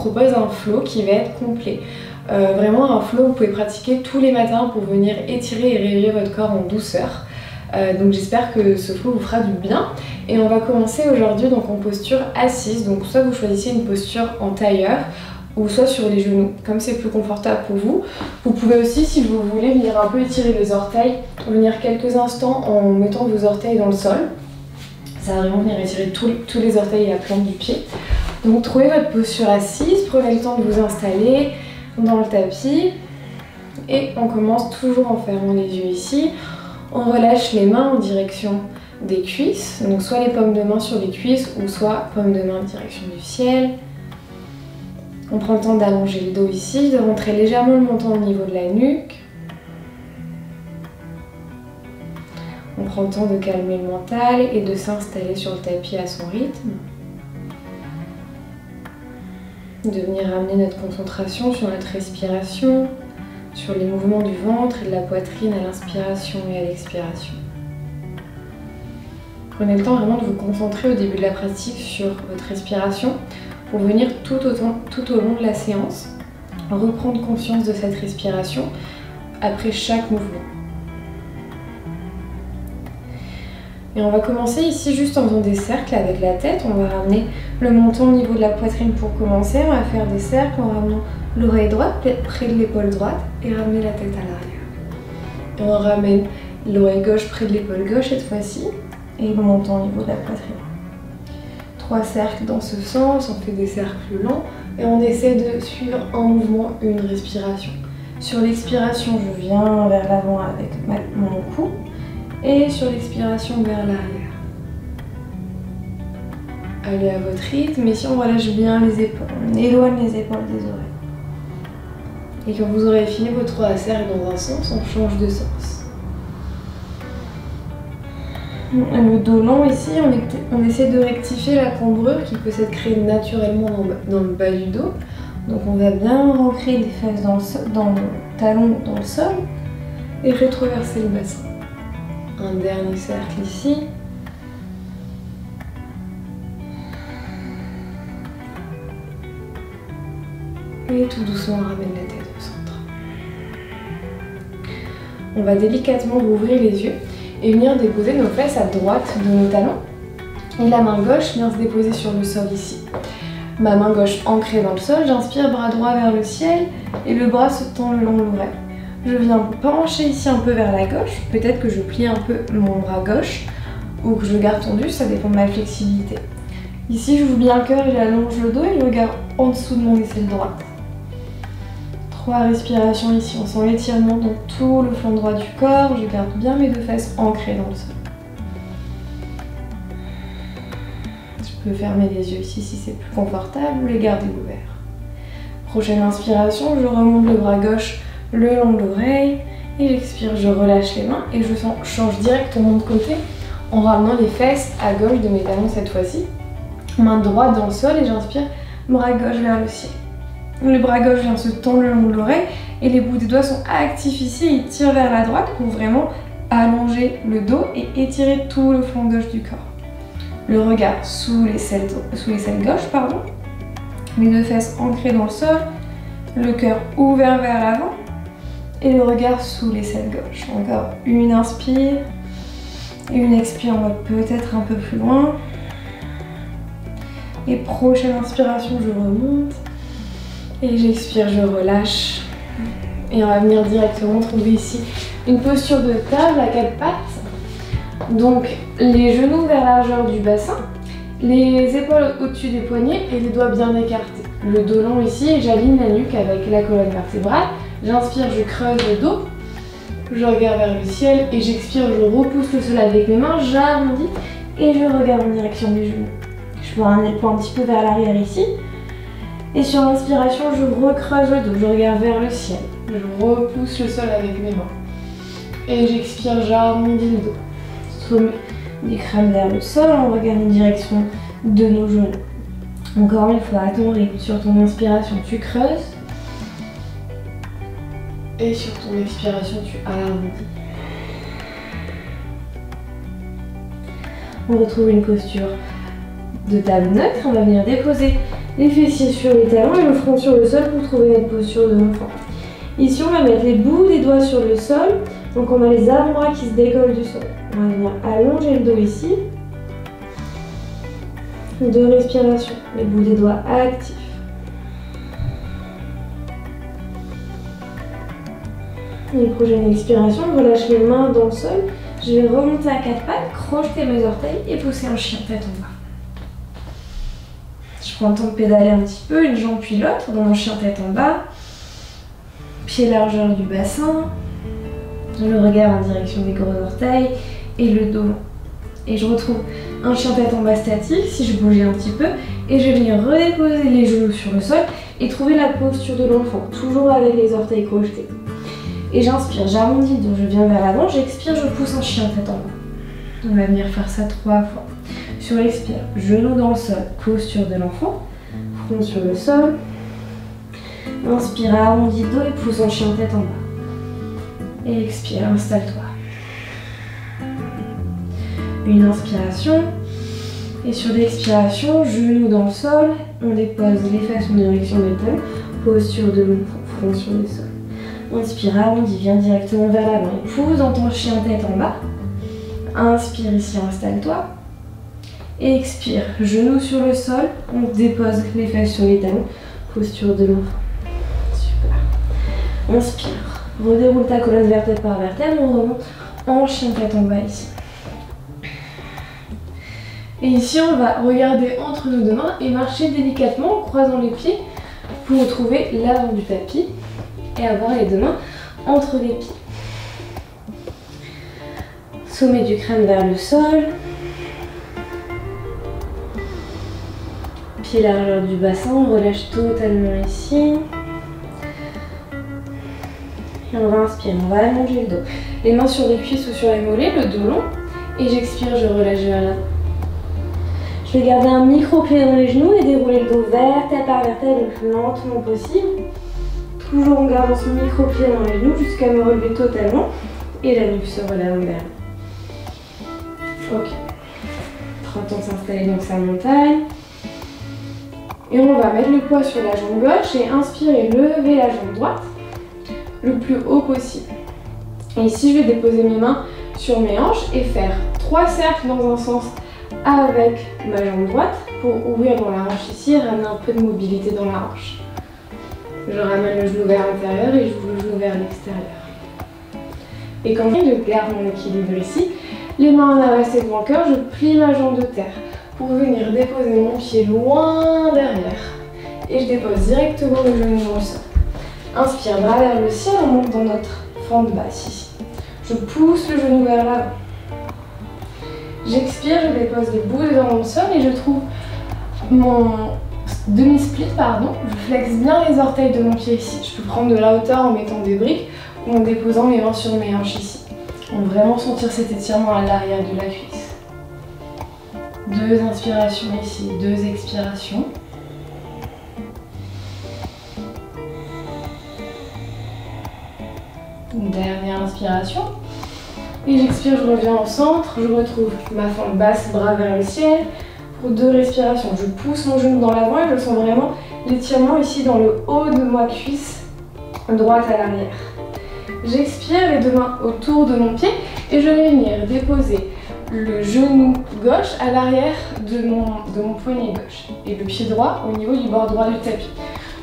propose un flow qui va être complet. Euh, vraiment un flow que vous pouvez pratiquer tous les matins pour venir étirer et réveiller votre corps en douceur. Euh, donc j'espère que ce flow vous fera du bien. Et on va commencer aujourd'hui donc en posture assise. Donc soit vous choisissez une posture en tailleur ou soit sur les genoux, comme c'est plus confortable pour vous. Vous pouvez aussi, si vous voulez, venir un peu étirer les orteils, venir quelques instants en mettant vos orteils dans le sol. Ça va vraiment venir étirer tous, les orteils et la plante du pied. Donc trouvez votre posture assise, prenez le temps de vous installer dans le tapis. Et on commence toujours en fermant les yeux ici. On relâche les mains en direction des cuisses, donc soit les pommes de main sur les cuisses ou soit pommes de main en direction du ciel. On prend le temps d'allonger le dos ici, de rentrer légèrement le menton au niveau de la nuque. On prend le temps de calmer le mental et de s'installer sur le tapis à son rythme. De venir amener notre concentration sur notre respiration, sur les mouvements du ventre et de la poitrine à l'inspiration et à l'expiration. Prenez le temps vraiment de vous concentrer au début de la pratique sur votre respiration pour venir tout, tout au long de la séance reprendre conscience de cette respiration après chaque mouvement. Et on va commencer ici juste en faisant des cercles avec la tête. On va ramener le menton au niveau de la poitrine pour commencer. On va faire des cercles en ramenant l'oreille droite près de l'épaule droite et ramener la tête à l'arrière. Et on ramène l'oreille gauche près de l'épaule gauche cette fois-ci et le menton au niveau de la poitrine trois cercles dans ce sens, on fait des cercles longs et on essaie de suivre en mouvement une respiration. Sur l'expiration, je viens vers l'avant avec mon cou et sur l'expiration vers l'arrière. Allez à votre rythme et si on relâche bien les épaules, on éloigne les épaules des oreilles. Et quand vous aurez fini vos trois dans un sens, on change de sens le dos long ici, on, essaie de rectifier la cambrure qui peut s'être créée naturellement dans, le bas du dos. Donc on va bien ancrer les fesses dans le talon dans le sol et rétroverser le bassin. Un dernier cercle ici. Et tout doucement ramène la tête au centre. On va délicatement rouvrir les yeux et venir déposer nos fesses à droite de nos talons. Et la main gauche vient se déposer sur le sol ici. Ma main gauche ancrée dans le sol, j'inspire bras droit vers le ciel et le bras se tend le long de l'oreille. Je viens pencher ici un peu vers la gauche, peut-être que je plie un peu mon bras gauche ou que je le garde tendu, ça dépend de ma flexibilité. Ici, vous bien le cœur et j'allonge le dos et je regarde en dessous de mon aisselle droite. Trois respirations ici. On sent l'étirement dans tout le flanc droit du corps. Je garde bien mes deux fesses ancrées dans le sol. Je peux fermer les yeux ici si c'est plus confortable ou les garder ouverts. Prochaine inspiration, je remonte le bras gauche le long de l'oreille et j'expire, je relâche les mains et je change directement de côté en ramenant les fesses à gauche de mes talons cette fois-ci. Main droite dans le sol et j'inspire, bras gauche vers le ciel. Le bras gauche vient se tendre le long de l'oreille et les bouts des doigts sont actifs ici. Ils tirent vers la droite pour vraiment allonger le dos et étirer tout le flanc gauche du corps. Le regard sous les selles, sous gauche, pardon. Les deux fesses ancrées dans le sol. Le cœur ouvert vers l'avant. Et le regard sous les selles gauche. Encore une inspire. Une expire, on va peut-être un peu plus loin. Et prochaine inspiration, je remonte. Et j'expire, je relâche. Et on va venir directement trouver ici une posture de table à quatre pattes. Donc les genoux vers la largeur du bassin, les épaules au-dessus des poignets et les doigts bien écartés. Le dos long ici j'aligne la nuque avec la colonne vertébrale. J'inspire, je creuse le dos. Je regarde vers le ciel et j'expire, je repousse le sol avec mes mains, j'arrondis et je regarde en direction des genoux. Je prends un épaule un petit peu vers l'arrière ici. Et sur l'inspiration, je recreuse le dos, je regarde vers le ciel. Je repousse le sol avec mes mains. Et j'expire, j'arrondis le dos. Sommet des crânes vers le sol, on regarde en direction de nos genoux. Encore une fois, rythme, sur ton inspiration, tu creuses. Et sur ton expiration, tu arrondis. On retrouve une posture de table neutre. On va venir déposer les fessiers sur les talons et le front sur le sol pour trouver notre posture de l'enfant. Ici, on va mettre les bouts des doigts sur le sol. Donc, on a les avant-bras qui se décollent du sol. On va venir allonger le dos ici. Deux respirations. Les bouts des doigts actifs. Et prochaine expiration, je relâche les mains dans le sol. Je vais remonter à quatre pattes, crocheter mes orteils et pousser un chien tête en bas. Je prends le temps de pédaler un petit peu, une jambe puis l'autre, dans mon chien tête en bas. Pied largeur du bassin. Le regard en direction des gros orteils et le dos. Et je retrouve un chien tête en bas statique si je bougeais un petit peu. Et je vais venir redéposer les genoux sur le sol et trouver la posture de l'enfant, toujours avec les orteils crochetés. Et j'inspire, j'arrondis donc je viens vers l'avant, j'expire, je pousse un chien tête en bas. On va venir faire ça trois fois. Sur l'expire, genou dans le sol, posture de l'enfant, front sur le sol. Inspire, arrondis dos et pousse un chien tête en bas. Et expire, installe-toi. Une inspiration. Et sur l'expiration, genou dans le sol, on dépose les fesses en direction des talons, posture de l'enfant, front sur le sol. Inspire, arrondis, viens directement vers l'avant. Pousse dans ton chien tête en bas. Inspire ici, installe-toi. Et expire, genou sur le sol. On dépose les fesses sur les talons. Posture de l'enfant. Super. Inspire. Redéroule ta colonne vertèbre par vertèbre. On remonte en chien tête en bas ici. Et ici, on va regarder entre nos deux mains et marcher délicatement en croisant les pieds pour retrouver l'avant du tapis et avoir les deux mains entre les pieds. Sommet du crâne vers le sol. Pied largeur du bassin, on relâche totalement ici. Et on va inspirer, on va allonger le dos. Les mains sur les cuisses ou sur les mollets, le dos long. Et j'expire, je relâche vers l'avant. Je vais garder un micro-pied dans les genoux et dérouler le dos vertèbre par vertèbre le plus lentement possible. Toujours en gardant ce micro-pied dans les genoux jusqu'à me relever totalement. Et la nuque se relève vers Ok. Prends temps de s'installer dans sa montagne. Et on va mettre le poids sur la jambe gauche et inspirer, lever la jambe droite le plus haut possible. Et ici, je vais déposer mes mains sur mes hanches et faire trois cercles dans un sens avec ma jambe droite pour ouvrir dans la hanche ici et ramener un peu de mobilité dans la hanche. Je ramène le genou vers l'intérieur et je j'ouvre le genou vers l'extérieur. Et quand je garde mon équilibre ici, les mains en avancée devant le cœur, je plie ma jambe de terre pour venir déposer mon pied loin derrière. Et je dépose directement le genou dans le sol. Inspire, bras vers le ciel, on monte dans notre fente basse ici. Je pousse le genou vers l'avant. J'expire, je dépose les bouts dans le sol et je trouve mon demi-split, pardon. Je flexe bien les orteils de mon pied ici. Je peux prendre de la hauteur en mettant des briques ou en déposant mes mains sur mes hanches ici. On vraiment sentir cet étirement à l'arrière de la cuisse. Deux inspirations ici, deux expirations. Dernière inspiration. Et j'expire, je reviens au centre, je retrouve ma fente basse, bras vers le ciel. Deux respirations, je pousse mon genou dans l'avant et je sens vraiment l'étirement ici dans le haut de ma cuisse droite à l'arrière. J'expire les deux mains autour de mon pied et je vais venir déposer le genou gauche à l'arrière de mon, de mon poignet gauche et le pied droit au niveau du bord droit du tapis.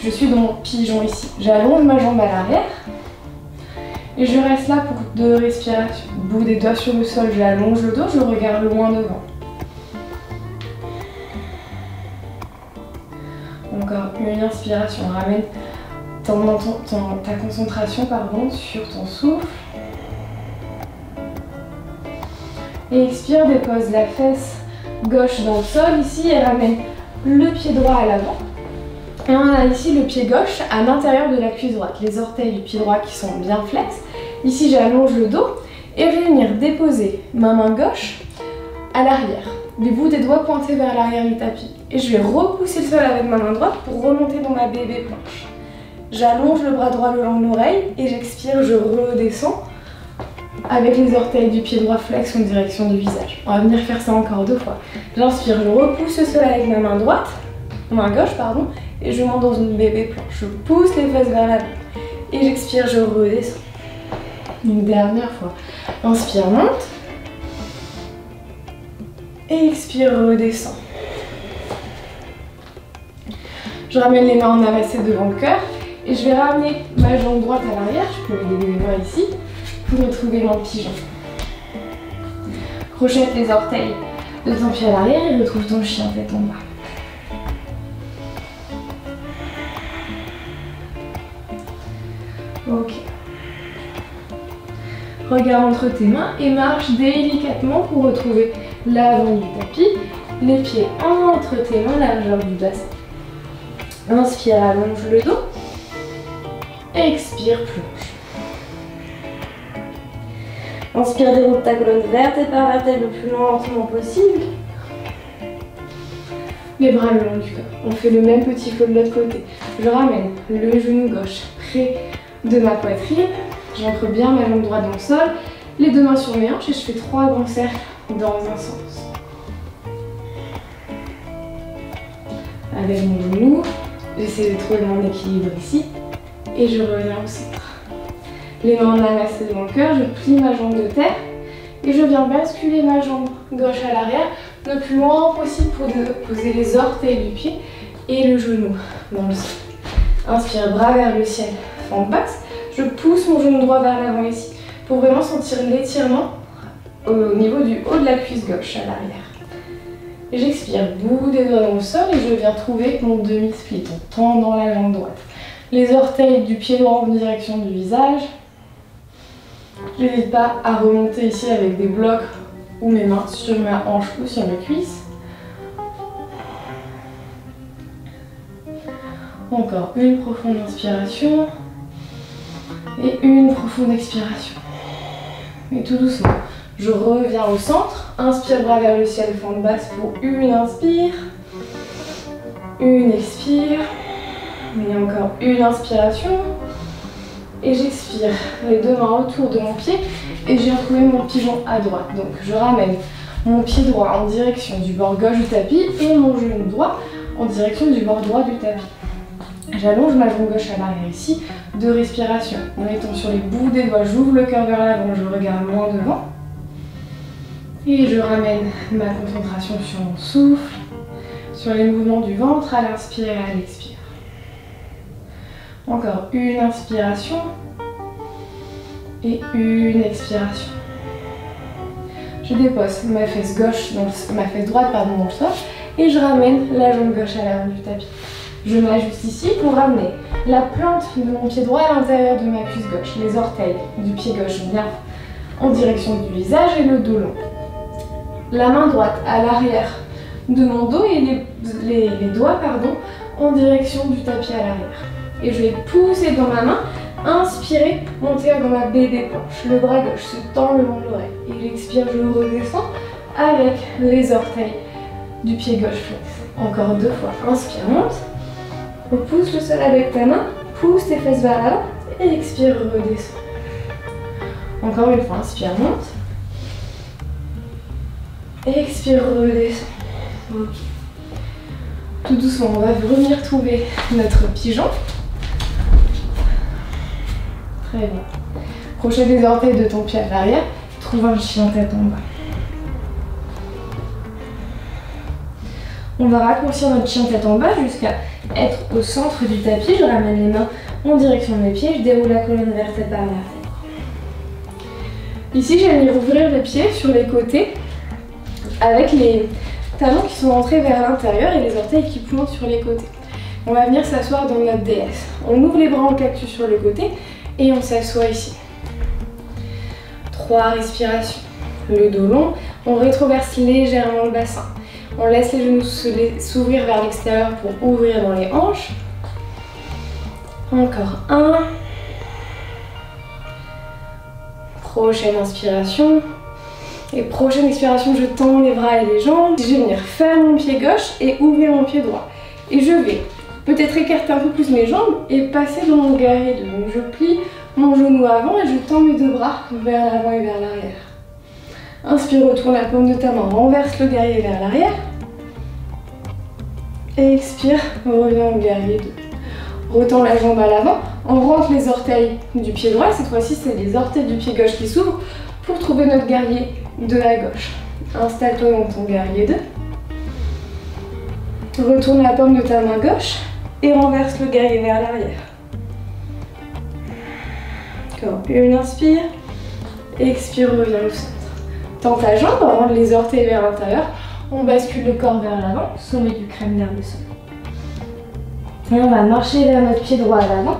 Je suis dans mon pigeon ici. J'allonge ma jambe à l'arrière et je reste là pour deux respirations. Bout des doigts sur le sol, j'allonge le dos, je regarde loin devant. Encore une inspiration, ramène ta concentration pardon, sur ton souffle. Et expire, dépose la fesse gauche dans le sol ici et ramène le pied droit à l'avant. Et on a ici le pied gauche à l'intérieur de la cuisse droite, les orteils du pied droit qui sont bien flex. Ici j'allonge le dos et je vais venir déposer ma main gauche à l'arrière, les bouts des doigts pointés vers l'arrière du tapis. Et je vais repousser le sol avec ma main droite pour remonter dans ma bébé planche. J'allonge le bras droit le long de l'oreille et j'expire, je redescends avec les orteils du pied droit flex en direction du visage. On va venir faire ça encore deux fois. J'inspire, je repousse le sol avec ma main droite main gauche, pardon, et je monte dans une bébé planche. Je pousse les fesses vers l'avant. Et j'expire, je redescends. Une dernière fois. Inspire, monte. Et expire, redescends. Je ramène les mains en amassé devant le cœur et je vais ramener ma jambe droite à l'arrière. Je peux lever mes bras ici pour retrouver mon pigeon. Crochette les orteils de ton pied à l'arrière et retrouve ton chien tête en bas. Ok. Regarde entre tes mains et marche délicatement pour retrouver l'avant du tapis, les pieds entre tes mains, largeur du bassin. Inspire, allonge le dos. Expire, plonge. Inspire, déroule ta colonne vertébrale par vertèbre le plus lentement possible. Les bras le long du corps. On fait le même petit flow de l'autre côté. Je ramène le genou gauche près de ma poitrine. J'entre bien ma jambe droite dans le sol. Les deux mains sur mes hanches et je fais trois grands cercles dans un sens. Avec mon genou, j'essaie de trouver mon équilibre ici et je reviens au centre. Les mains en amassé devant le cœur, je plie ma jambe de terre et je viens basculer ma jambe gauche à l'arrière le plus loin possible pour poser les orteils du pied et le genou dans le sol. Inspire, bras vers le ciel, fente basse. Je pousse mon genou droit vers l'avant ici pour vraiment sentir l'étirement au niveau du haut de la cuisse gauche à l'arrière. J'expire, bout des doigts le sol et je viens trouver mon demi-split en tendant la jambe droite. Les orteils du pied droit en direction du visage. N'hésite pas à remonter ici avec des blocs ou mes mains sur ma hanche ou sur mes cuisses. Encore une profonde inspiration et une profonde expiration. Et tout doucement, je reviens au centre. Inspire, bras vers le ciel, fente basse pour une inspire. Une expire. Et encore une inspiration. Et j'expire. Les deux mains autour de mon pied. Et j'ai retrouvé mon pigeon à droite. Donc je ramène mon pied droit en direction du bord gauche du tapis et mon genou droit en direction du bord droit du tapis. J'allonge ma jambe gauche à l'arrière ici, deux respirations. En étant sur les bouts des doigts, j'ouvre le cœur vers l'avant, je regarde loin devant. Et je ramène ma concentration sur mon souffle, sur les mouvements du ventre à l'inspire et à l'expire. Encore une inspiration et une expiration. Je dépose ma fesse gauche, ma fesse droite pardon, dans le sol et je ramène la jambe gauche à l'avant du tapis. Je m'ajuste ici pour ramener la plante de mon pied droit à l'intérieur de ma cuisse gauche, les orteils du pied gauche bien en direction du visage et le dos long. La main droite à l'arrière de mon dos et les, doigts pardon, en direction du tapis à l'arrière. Et je vais pousser dans ma main, inspirer, monter dans ma bébé planche. Le bras gauche se tend le long de l'oreille. Et j'expire, je redescends avec les orteils du pied gauche flex. Encore deux fois. Inspire, monte. Repousse le sol avec ta main, pousse tes fesses vers l'avant et expire, redescends. Encore une fois, inspire, monte. Expire, redescends. Ok. Tout doucement, on va revenir trouver notre pigeon. Très bien. Crochet des orteils de ton pied à l'arrière. Trouve un chien tête en bas. On va raccourcir notre chien tête en bas jusqu'à être au centre du tapis. Je ramène les mains en direction de mes pieds. Je déroule la colonne vertébrale par vertèbre. Ici, j'ai mis rouvrir les pieds sur les côtés avec les talons qui sont entrés vers l'intérieur et les orteils qui pointent sur les côtés. On va venir s'asseoir dans notre déesse. On ouvre les bras en cactus sur le côté et on s'assoit ici. Trois respirations. Le dos long, on rétroverse légèrement le bassin. On laisse les genoux s'ouvrir vers l'extérieur pour ouvrir dans les hanches. Encore un. Prochaine inspiration. Et prochaine expiration, je tends les bras et les jambes. Je vais venir faire mon pied gauche et ouvrir mon pied droit. Et je vais peut-être écarter un peu plus mes jambes et passer dans mon guerrier 2. Donc je plie mon genou avant et je tends mes deux bras vers l'avant et vers l'arrière. Inspire, retourne la paume de ta main, renverse le guerrier vers l'arrière. expire, reviens au guerrier 2. Retends la jambe à l'avant, on rentre les orteils du pied droit, cette fois-ci c'est les orteils du pied gauche qui s'ouvrent pour trouver notre guerrier de la gauche. Installe-toi dans ton guerrier 2. Retourne la paume de ta main gauche et renverse le guerrier vers l'arrière. Encore une inspire, expire, reviens au centre. Tends ta jambe, rentre les orteils vers l'intérieur, on bascule le corps vers l'avant, sommet du crème vers le sol. Et on va marcher vers notre pied droit à l'avant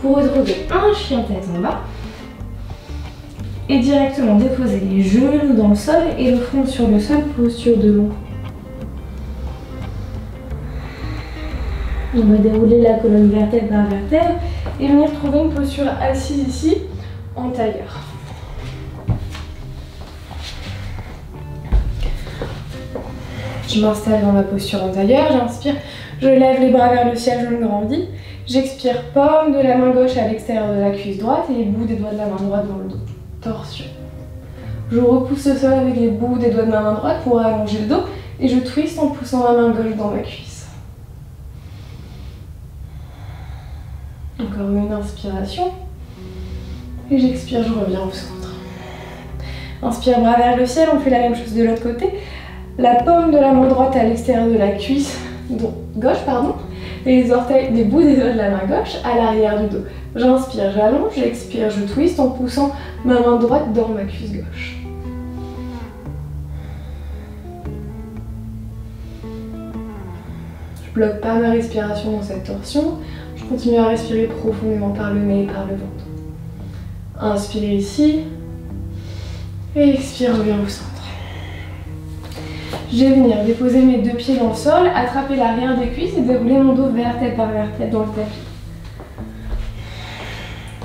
pour retrouver un chien tête en bas. Et directement déposer les genoux dans le sol et le front sur le sol, posture de long. On va dérouler la colonne vertèbre par vertèbre et venir trouver une posture assise ici en tailleur. Je m'installe dans ma posture en tailleur, j'inspire, je lève les bras vers le ciel, je me grandis. J'expire, paume de la main gauche à l'extérieur de la cuisse droite et les bouts des doigts de la main droite dans le dos. Je repousse le sol avec les bouts des doigts de ma main droite pour allonger le dos et je twiste en poussant ma main gauche dans ma cuisse. Encore une inspiration. Et j'expire, je reviens au centre. Inspire, bras vers le ciel, on fait la même chose de l'autre côté. La paume de la main droite à l'extérieur de la cuisse, gauche, pardon, les orteils, les bouts des doigts de la main gauche à l'arrière du dos. J'inspire, j'allonge, j'expire, je twiste en poussant ma main droite dans ma cuisse gauche. Je bloque pas ma respiration dans cette torsion. Je continue à respirer profondément par le nez et par le ventre. Inspire ici. Et expire, reviens au centre. Je vais venir déposer mes deux pieds dans le sol, attraper l'arrière des cuisses et dérouler mon dos vertèbre par vertèbre dans le tapis.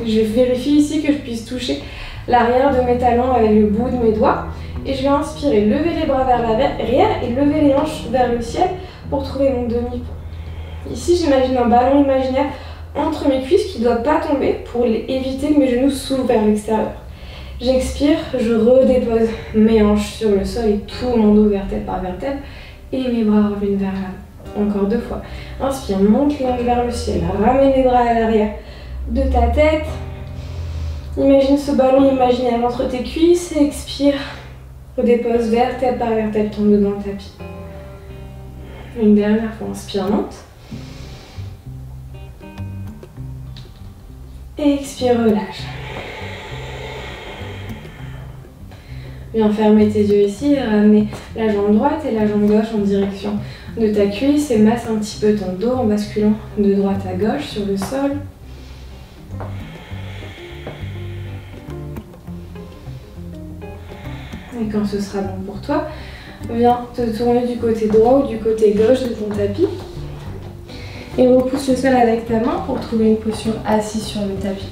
Je vérifie ici que je puisse toucher l'arrière de mes talons avec le bout de mes doigts. Et je vais inspirer, lever les bras vers l'arrière et lever les hanches vers le ciel pour trouver mon demi-pont. Ici, j'imagine un ballon imaginaire entre mes cuisses qui ne doit pas tomber pour éviter que mes genoux s'ouvrent vers l'extérieur. J'expire, je redépose mes hanches sur le sol et tout mon dos vertèbre par vertèbre et mes bras reviennent vers l'avant. Encore deux fois. Inspire, monte l'ange vers le ciel, ramène les bras à l'arrière de ta tête. Imagine ce ballon imaginaire entre tes cuisses et expire. Redépose vertèbre par vertèbre ton dos dans le tapis. Une dernière fois, inspire, monte. Et expire, relâche. Viens fermer tes yeux ici et ramener la jambe droite et la jambe gauche en direction de ta cuisse et masse un petit peu ton dos en basculant de droite à gauche sur le sol. Et quand ce sera bon pour toi, viens te tourner du côté droit ou du côté gauche de ton tapis. Et repousse le sol avec ta main pour trouver une posture assise sur le tapis.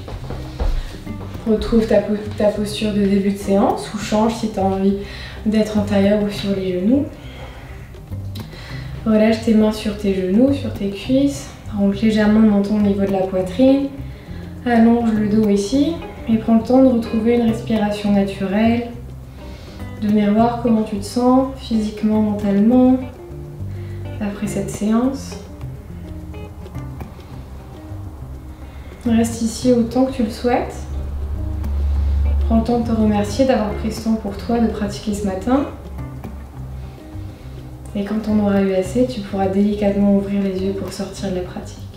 Retrouve ta, posture de début de séance ou change si tu as envie d'être en tailleur ou sur les genoux. Relâche tes mains sur tes genoux, sur tes cuisses. Rentre légèrement dans ton niveau de la poitrine. Allonge le dos ici et prends le temps de retrouver une respiration naturelle. De venir voir comment tu te sens physiquement, mentalement après cette séance. Reste ici autant que tu le souhaites. Prends le temps de te remercier d'avoir pris ce temps pour toi de pratiquer ce matin. Et quand on aura eu assez, tu pourras délicatement ouvrir les yeux pour sortir de la pratique.